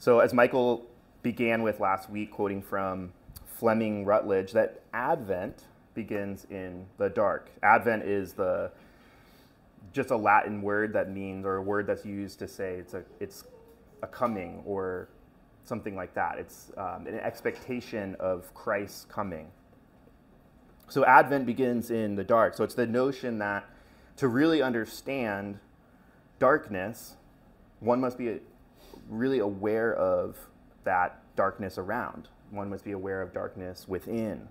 So, as Michael began with last week, quoting from Fleming Rutledge, that Advent begins in the dark. Advent is the just a Latin word that means, or a word that's used to say it's a it's a coming or something like that. It's um, an expectation of Christ's coming. So Advent begins in the dark. So it's the notion that to really understand darkness, one must be really aware of that darkness around. One must be aware of darkness within.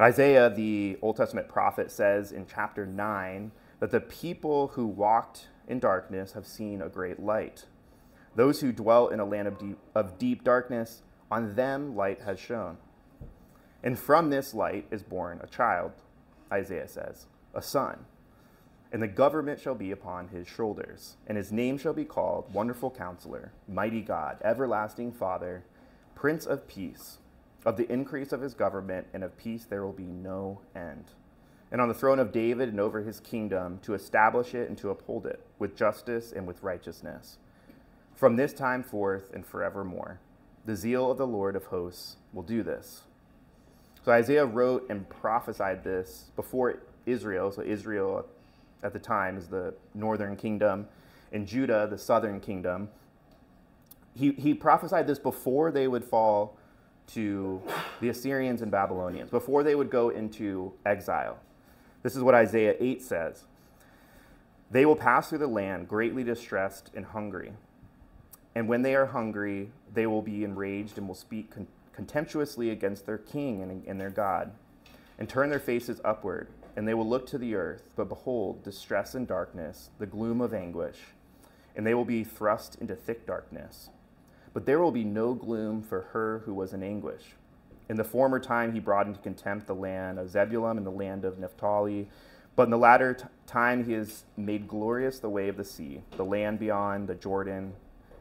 Isaiah, the Old Testament prophet, says in chapter 9 that the people who walked in darkness have seen a great light. Those who dwell in a land of deep, of deep darkness, on them light has shone. And from this light is born a child, Isaiah says, a son. And the government shall be upon his shoulders, and his name shall be called Wonderful Counselor, Mighty God, Everlasting Father, Prince of Peace. Of the increase of his government and of peace there will be no end. And on the throne of David and over his kingdom, to establish it and to uphold it with justice and with righteousness. From this time forth and forevermore, the zeal of the Lord of hosts will do this. So Isaiah wrote and prophesied this before Israel. So Israel at the time is the northern kingdom, and Judah, the southern kingdom. He, he prophesied this before they would fall to the Assyrians and Babylonians, before they would go into exile. This is what Isaiah 8 says They will pass through the land greatly distressed and hungry. And when they are hungry, they will be enraged and will speak con- contemptuously against their king and, and their God, and turn their faces upward and they will look to the earth, but behold, distress and darkness, the gloom of anguish, and they will be thrust into thick darkness. But there will be no gloom for her who was in anguish. In the former time, he brought into contempt the land of Zebulun and the land of Naphtali. But in the latter t- time, he has made glorious the way of the sea, the land beyond the Jordan,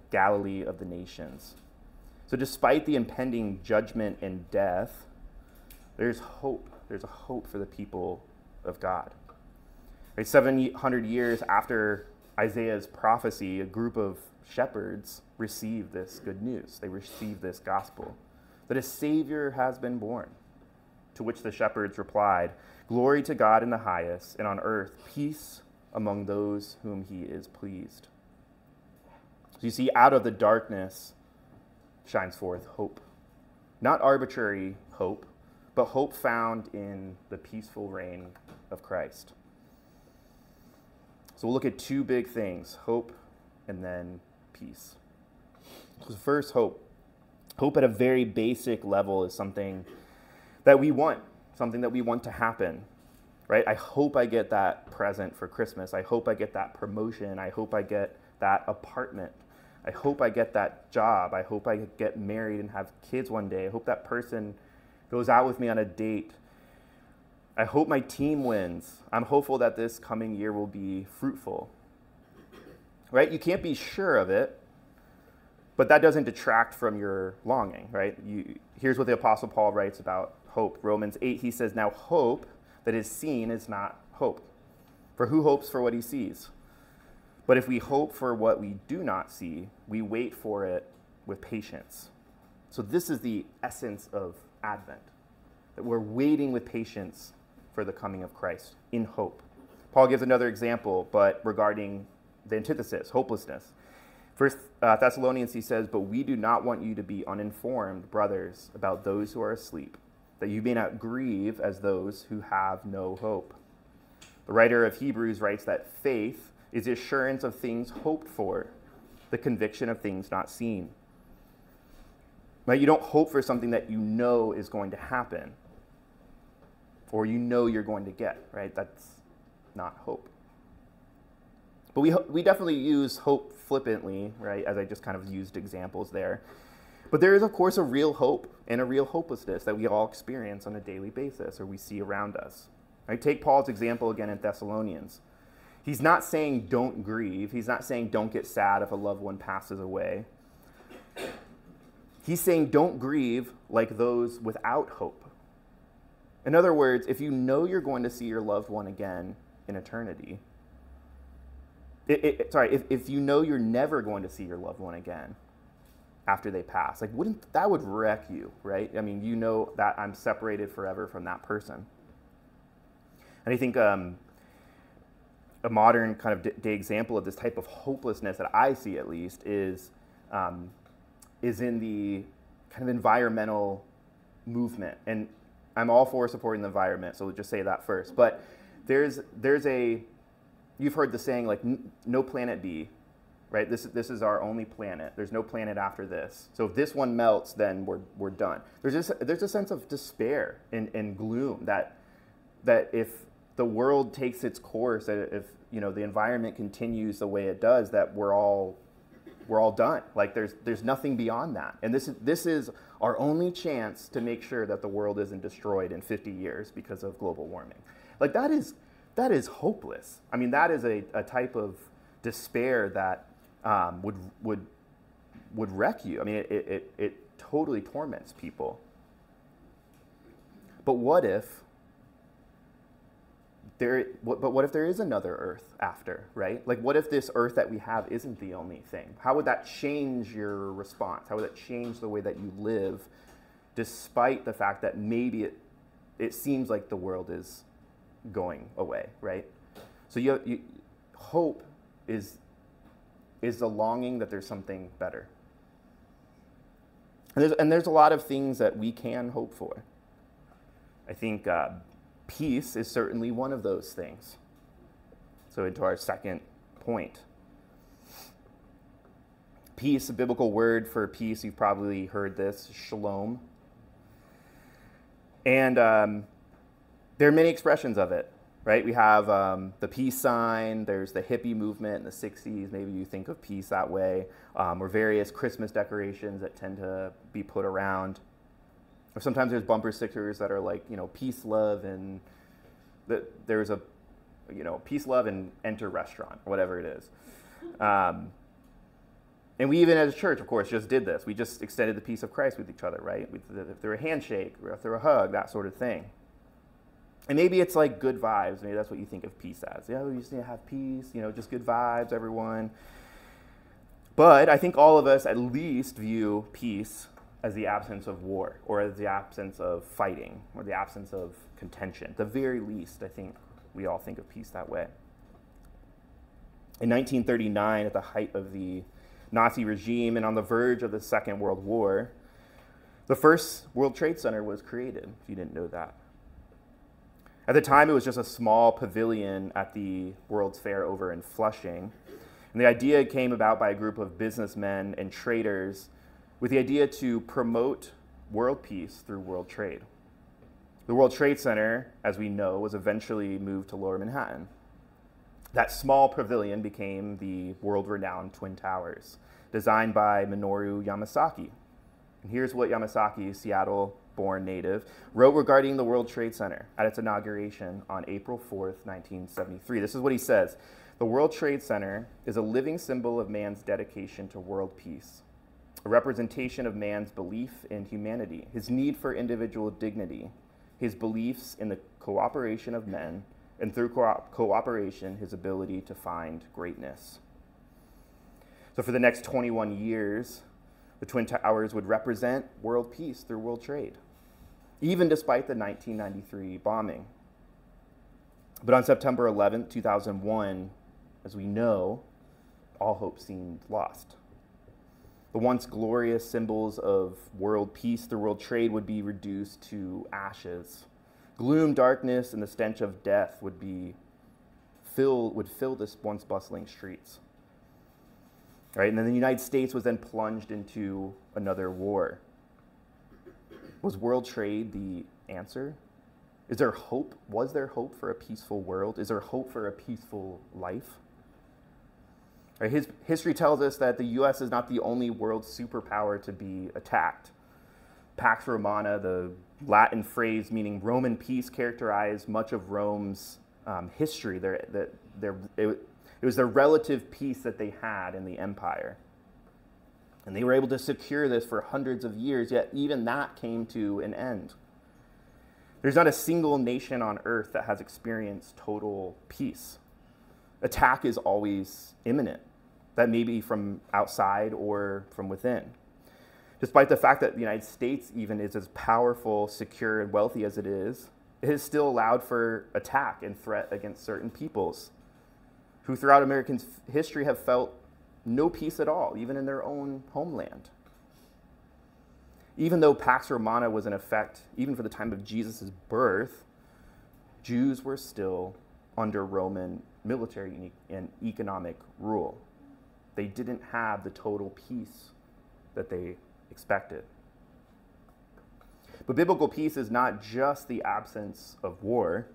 Galilee of the nations. So, despite the impending judgment and death, there's hope. There's a hope for the people of God. Right, 700 years after Isaiah's prophecy, a group of shepherds received this good news. They received this gospel that a Savior has been born. To which the shepherds replied, Glory to God in the highest, and on earth peace among those whom he is pleased. So you see, out of the darkness shines forth hope. Not arbitrary hope, but hope found in the peaceful reign of Christ. So we'll look at two big things hope and then peace. So, first, hope. Hope at a very basic level is something that we want, something that we want to happen, right? I hope I get that present for Christmas. I hope I get that promotion. I hope I get that apartment. I hope I get that job. I hope I get married and have kids one day. I hope that person goes out with me on a date. I hope my team wins. I'm hopeful that this coming year will be fruitful. Right? You can't be sure of it, but that doesn't detract from your longing, right? You, here's what the Apostle Paul writes about hope. Romans 8, he says, Now hope that is seen is not hope. For who hopes for what he sees? But if we hope for what we do not see, we wait for it with patience. So, this is the essence of Advent that we're waiting with patience for the coming of Christ in hope. Paul gives another example, but regarding the antithesis, hopelessness. First uh, Thessalonians, he says, But we do not want you to be uninformed, brothers, about those who are asleep, that you may not grieve as those who have no hope. The writer of Hebrews writes that faith is the assurance of things hoped for, the conviction of things not seen. Right? You don't hope for something that you know is going to happen or you know you're going to get, right? That's not hope. But we, we definitely use hope flippantly, right, as I just kind of used examples there. But there is, of course, a real hope and a real hopelessness that we all experience on a daily basis or we see around us. Right? Take Paul's example again in Thessalonians. He's not saying don't grieve, he's not saying don't get sad if a loved one passes away. He's saying don't grieve like those without hope. In other words, if you know you're going to see your loved one again in eternity, it, it, sorry, if, if you know you're never going to see your loved one again, after they pass. Like, wouldn't that would wreck you, right? I mean, you know that I'm separated forever from that person. And I think um, a modern kind of day example of this type of hopelessness that I see, at least, is um, is in the kind of environmental movement. And I'm all for supporting the environment, so we'll just say that first. But there's there's a you've heard the saying like no planet B, right? This this is our only planet. There's no planet after this. So if this one melts, then we're we're done. There's just there's a sense of despair and, and gloom that that if the world takes its course, if you know the environment continues the way it does, that we're all we're all done. Like there's there's nothing beyond that. And this is this is our only chance to make sure that the world isn't destroyed in 50 years because of global warming. Like that is that is hopeless. I mean, that is a, a type of despair that um, would would would wreck you. I mean, it, it, it totally torments people. But what if there, but what if there is another Earth after, right? Like, what if this Earth that we have isn't the only thing? How would that change your response? How would that change the way that you live, despite the fact that maybe it, it seems like the world is going away, right? So you, you hope is is the longing that there's something better. And there's, and there's a lot of things that we can hope for. I think uh, peace is certainly one of those things. So, into our second point. Peace, a biblical word for peace, you've probably heard this shalom. And um, there are many expressions of it, right? We have um, the peace sign, there's the hippie movement in the 60s. Maybe you think of peace that way, um, or various Christmas decorations that tend to be put around. Or sometimes there's bumper stickers that are like, you know, peace, love, and the, there's a, you know, peace, love, and enter restaurant, whatever it is. Um, and we even as a church, of course, just did this. We just extended the peace of Christ with each other, right? With the through a handshake, through a hug, that sort of thing. And maybe it's like good vibes. Maybe that's what you think of peace as. Yeah, we just need to have peace, you know, just good vibes, everyone. But I think all of us at least view peace as the absence of war or as the absence of fighting or the absence of contention. At the very least, I think we all think of peace that way. In 1939, at the height of the Nazi regime and on the verge of the Second World War, the first World Trade Center was created, if you didn't know that. At the time, it was just a small pavilion at the World's Fair over in Flushing. And the idea came about by a group of businessmen and traders with the idea to promote world peace through world trade. The World Trade Center, as we know, was eventually moved to Lower Manhattan. That small pavilion became the world renowned Twin Towers, designed by Minoru Yamasaki. And here's what Yamasaki, Seattle born native, wrote regarding the World Trade Center at its inauguration on April 4th, 1973. This is what he says The World Trade Center is a living symbol of man's dedication to world peace a representation of man's belief in humanity, his need for individual dignity, his beliefs in the cooperation of men, and through co- cooperation, his ability to find greatness. So, for the next 21 years, the Twin Towers would represent world peace through world trade, even despite the 1993 bombing. But on September 11, 2001, as we know, all hope seemed lost. The once glorious symbols of world peace through world trade would be reduced to ashes. Gloom, darkness, and the stench of death would be fill, would fill this once bustling streets. Right? And then the United States was then plunged into another war. Was world trade the answer? Is there hope? Was there hope for a peaceful world? Is there hope for a peaceful life? His, history tells us that the US is not the only world superpower to be attacked. Pax Romana, the Latin phrase meaning Roman peace, characterized much of Rome's um, history. Their, their, their, it, it was the relative peace that they had in the empire. And they were able to secure this for hundreds of years, yet even that came to an end. There's not a single nation on earth that has experienced total peace. Attack is always imminent that may be from outside or from within. Despite the fact that the United States even is as powerful, secure, and wealthy as it is, it has still allowed for attack and threat against certain peoples who throughout American history have felt no peace at all, even in their own homeland. Even though Pax Romana was in effect, even for the time of Jesus' birth, Jews were still under Roman military and economic rule. They didn't have the total peace that they expected. But biblical peace is not just the absence of war,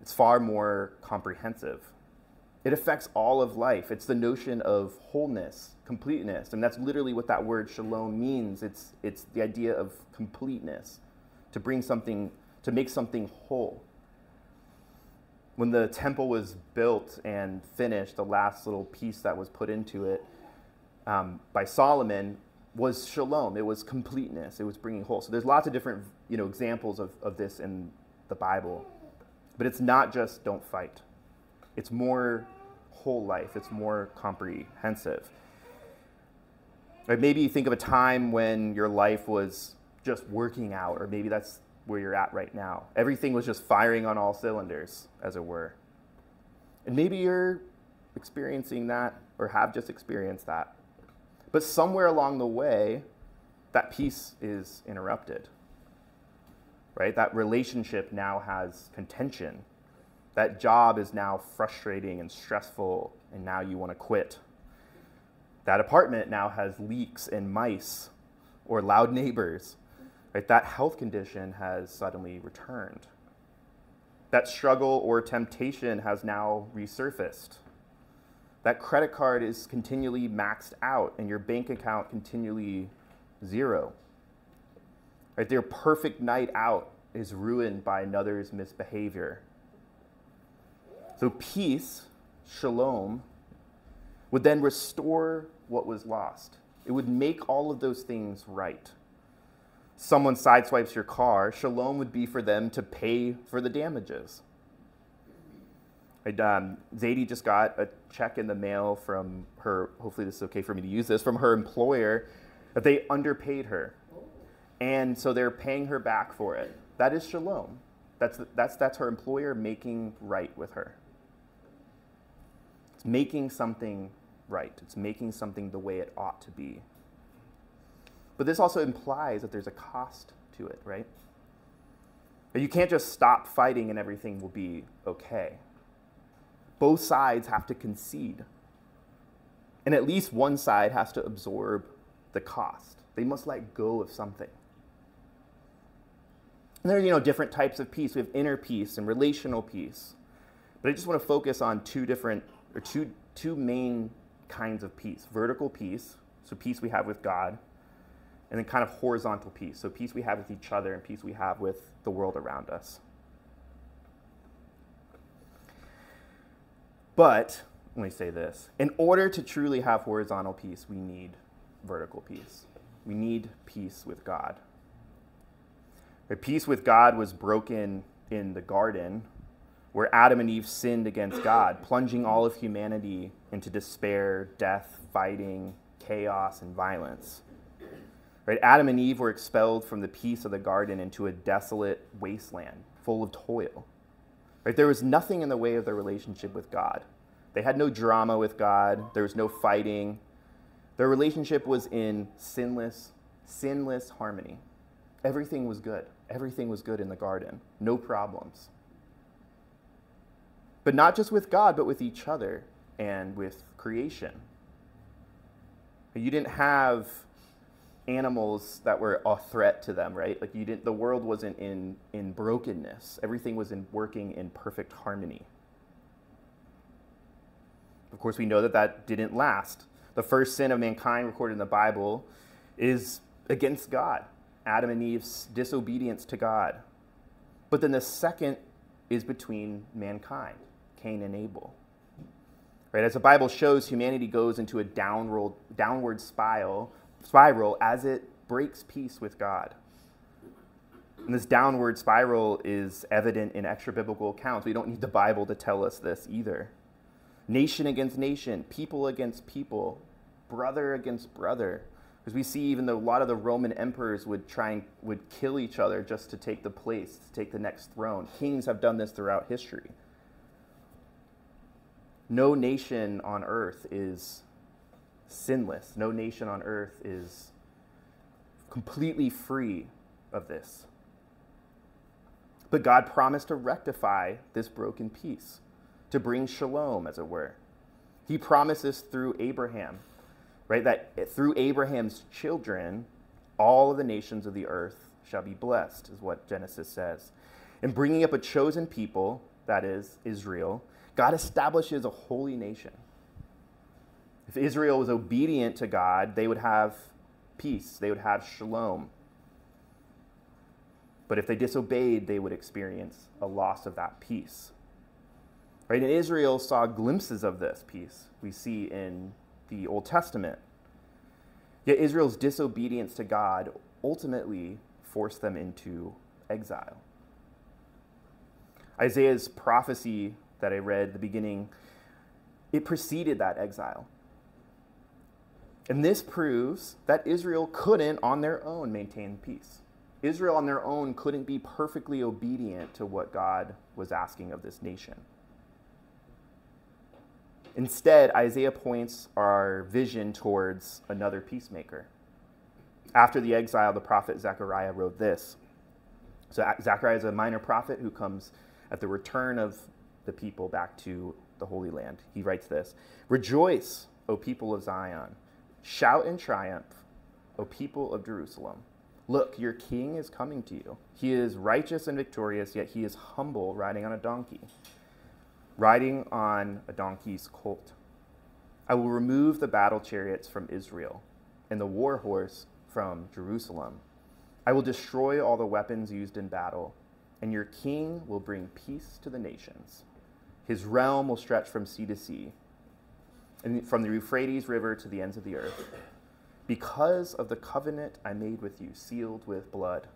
it's far more comprehensive. It affects all of life. It's the notion of wholeness, completeness. And that's literally what that word shalom means. It's, it's the idea of completeness, to bring something, to make something whole. When the temple was built and finished, the last little piece that was put into it um, by Solomon was shalom. It was completeness. It was bringing whole. So there's lots of different you know, examples of, of this in the Bible. But it's not just don't fight it's more whole life, it's more comprehensive. Or maybe you think of a time when your life was just working out, or maybe that's where you're at right now. Everything was just firing on all cylinders, as it were. And maybe you're experiencing that or have just experienced that. But somewhere along the way, that peace is interrupted. Right? That relationship now has contention that job is now frustrating and stressful, and now you want to quit. That apartment now has leaks and mice or loud neighbors. Right? That health condition has suddenly returned. That struggle or temptation has now resurfaced. That credit card is continually maxed out and your bank account continually zero. Right? Their perfect night out is ruined by another's misbehavior. So peace, shalom, would then restore what was lost. It would make all of those things right. Someone sideswipes your car, shalom would be for them to pay for the damages. Um, Zadie just got a check in the mail from her, hopefully this is okay for me to use this, from her employer that they underpaid her. And so they're paying her back for it. That is shalom. That's, that's, that's her employer making right with her. It's making something right. It's making something the way it ought to be. But this also implies that there's a cost to it, right? You can't just stop fighting and everything will be okay. Both sides have to concede. And at least one side has to absorb the cost. They must let go of something. And there are, you know, different types of peace. We have inner peace and relational peace. But I just want to focus on two different or two, two main kinds of peace vertical peace, so peace we have with God, and then kind of horizontal peace, so peace we have with each other and peace we have with the world around us. But, let me say this in order to truly have horizontal peace, we need vertical peace. We need peace with God. The peace with God was broken in the garden where Adam and Eve sinned against God, plunging all of humanity into despair, death, fighting, chaos, and violence. Right? Adam and Eve were expelled from the peace of the garden into a desolate wasteland full of toil. Right? There was nothing in the way of their relationship with God. They had no drama with God, there was no fighting. Their relationship was in sinless, sinless harmony. Everything was good. Everything was good in the garden. No problems. But not just with God, but with each other and with creation. You didn't have animals that were a threat to them, right? Like you didn't the world wasn't in in brokenness. Everything was in working in perfect harmony. Of course, we know that that didn't last. The first sin of mankind recorded in the Bible is against God. Adam and Eve's disobedience to God. But then the second is between mankind. Cain and Abel. Right? As the Bible shows, humanity goes into a downward, downward spiral, spiral as it breaks peace with God. And this downward spiral is evident in extra biblical accounts. We don't need the Bible to tell us this either. Nation against nation, people against people, brother against brother, Because we see even though a lot of the Roman emperors would try and would kill each other just to take the place, to take the next throne. Kings have done this throughout history. No nation on earth is sinless. No nation on earth is completely free of this. But God promised to rectify this broken peace, to bring shalom, as it were. He promises through Abraham, right, that through Abraham's children, all of the nations of the earth shall be blessed, is what Genesis says. In bringing up a chosen people, that is, Israel, God establishes a holy nation. If Israel was obedient to God, they would have peace, they would have shalom. But if they disobeyed, they would experience a loss of that peace. Right? And Israel saw glimpses of this peace we see in the Old Testament. Yet Israel's disobedience to God ultimately forced them into exile. Isaiah's prophecy that I read at the beginning, it preceded that exile. And this proves that Israel couldn't on their own maintain peace. Israel on their own couldn't be perfectly obedient to what God was asking of this nation. Instead, Isaiah points our vision towards another peacemaker. After the exile, the prophet Zechariah wrote this. So, Zechariah is a minor prophet who comes at the return of the people back to the Holy Land. He writes this Rejoice, O people of Zion. Shout in triumph, O people of Jerusalem. Look, your king is coming to you. He is righteous and victorious, yet he is humble, riding on a donkey, riding on a donkey's colt. I will remove the battle chariots from Israel and the war horse from Jerusalem. I will destroy all the weapons used in battle, and your king will bring peace to the nations. His realm will stretch from sea to sea, and from the Euphrates River to the ends of the earth. Because of the covenant I made with you, sealed with blood,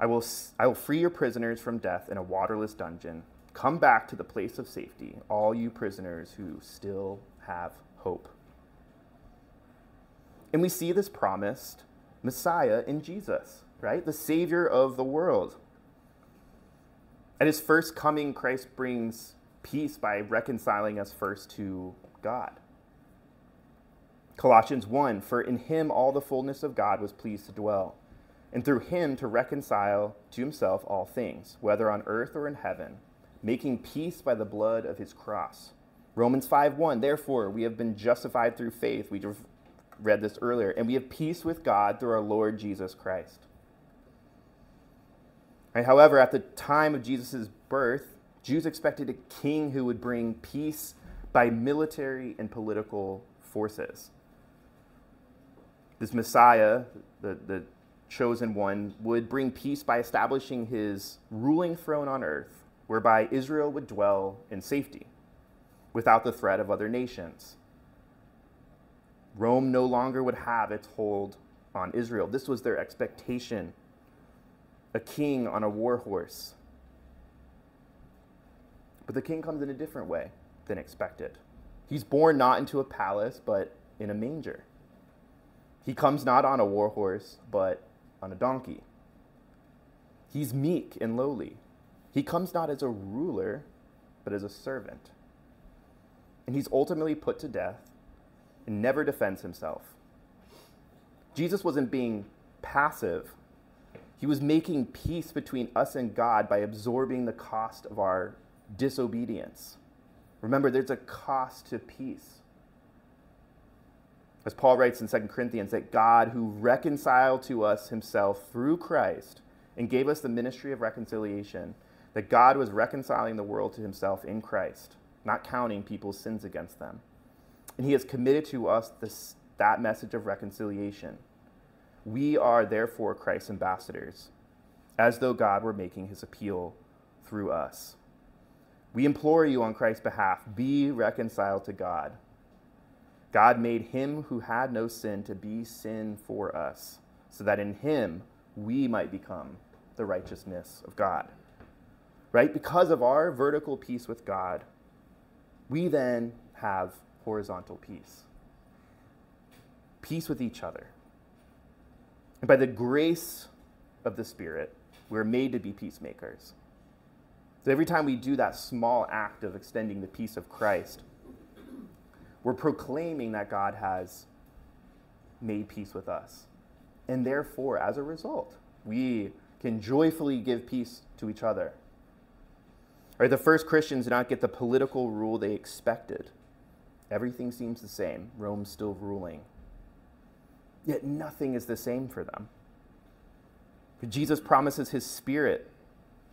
I will, I will free your prisoners from death in a waterless dungeon. Come back to the place of safety, all you prisoners who still have hope. And we see this promised Messiah in Jesus, right? The Savior of the world. At his first coming, Christ brings peace by reconciling us first to God. Colossians 1 For in him all the fullness of God was pleased to dwell, and through him to reconcile to himself all things, whether on earth or in heaven, making peace by the blood of his cross. Romans 5 1 Therefore, we have been justified through faith. We read this earlier, and we have peace with God through our Lord Jesus Christ. Right, however, at the time of Jesus' birth, Jews expected a king who would bring peace by military and political forces. This Messiah, the, the chosen one, would bring peace by establishing his ruling throne on earth, whereby Israel would dwell in safety without the threat of other nations. Rome no longer would have its hold on Israel. This was their expectation. A king on a war horse but the king comes in a different way than expected. He's born not into a palace, but in a manger. He comes not on a war horse, but on a donkey. He's meek and lowly. He comes not as a ruler, but as a servant. And he's ultimately put to death and never defends himself. Jesus wasn't being passive, he was making peace between us and God by absorbing the cost of our disobedience. Remember, there's a cost to peace. As Paul writes in 2 Corinthians, that God, who reconciled to us himself through Christ and gave us the ministry of reconciliation, that God was reconciling the world to himself in Christ, not counting people's sins against them. And he has committed to us this, that message of reconciliation. We are therefore Christ's ambassadors, as though God were making his appeal through us. We implore you on Christ's behalf be reconciled to God. God made him who had no sin to be sin for us, so that in him we might become the righteousness of God. Right? Because of our vertical peace with God, we then have horizontal peace. Peace with each other. And by the grace of the Spirit, we're made to be peacemakers. So every time we do that small act of extending the peace of Christ, we're proclaiming that God has made peace with us. And therefore, as a result, we can joyfully give peace to each other. Right, the first Christians did not get the political rule they expected. Everything seems the same. Rome's still ruling. Yet nothing is the same for them. Jesus promises his spirit,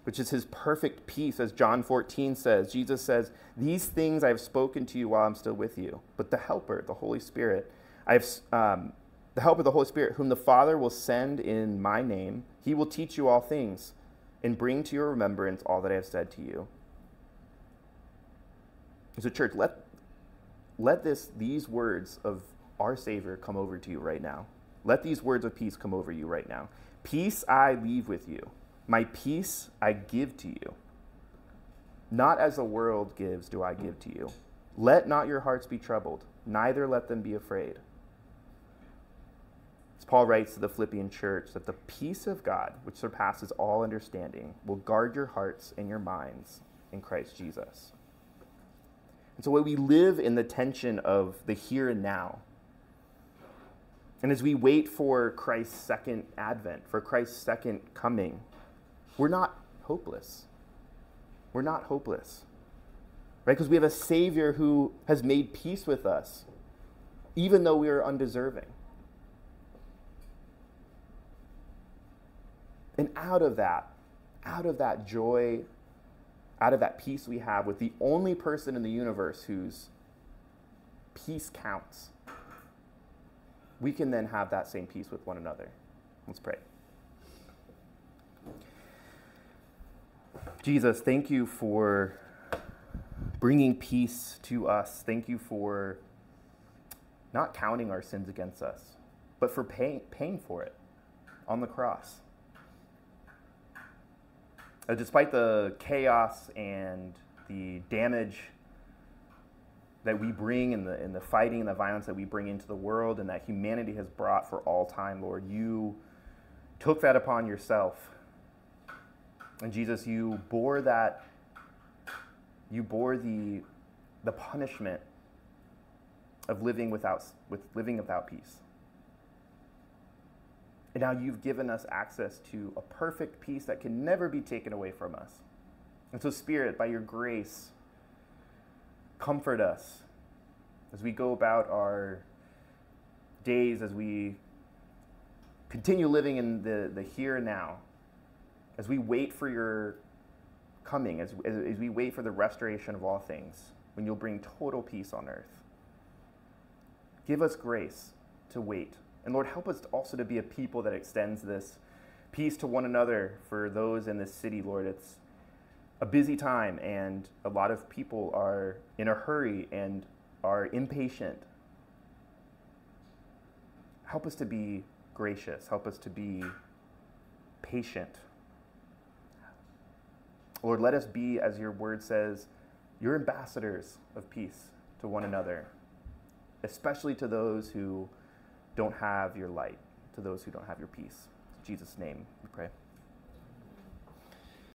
which is his perfect peace, as John 14 says. Jesus says, These things I have spoken to you while I'm still with you. But the Helper, the Holy Spirit, I have um, the help of the Holy Spirit, whom the Father will send in my name, he will teach you all things and bring to your remembrance all that I have said to you. So, church, let, let this, these words of our Savior come over to you right now. Let these words of peace come over you right now. Peace I leave with you, my peace I give to you. Not as the world gives, do I give to you. Let not your hearts be troubled, neither let them be afraid. As Paul writes to the Philippian church, that the peace of God, which surpasses all understanding, will guard your hearts and your minds in Christ Jesus. And so, when we live in the tension of the here and now, and as we wait for Christ's second advent, for Christ's second coming, we're not hopeless. We're not hopeless. Right? Because we have a Savior who has made peace with us, even though we are undeserving. And out of that, out of that joy, out of that peace we have with the only person in the universe whose peace counts, we can then have that same peace with one another. Let's pray. Jesus, thank you for bringing peace to us. Thank you for not counting our sins against us, but for paying, paying for it on the cross. Uh, despite the chaos and the damage that we bring and the, and the fighting and the violence that we bring into the world and that humanity has brought for all time, Lord, you took that upon yourself. And Jesus, you bore that, you bore the, the punishment of living without, with living without peace. And now you've given us access to a perfect peace that can never be taken away from us. And so, Spirit, by your grace, comfort us as we go about our days, as we continue living in the, the here and now, as we wait for your coming, as, as, as we wait for the restoration of all things, when you'll bring total peace on earth. Give us grace to wait and Lord, help us also to be a people that extends this peace to one another for those in this city, Lord. It's a busy time, and a lot of people are in a hurry and are impatient. Help us to be gracious. Help us to be patient. Lord, let us be, as your word says, your ambassadors of peace to one another, especially to those who don't have your light, to those who don't have your peace. In Jesus' name we pray.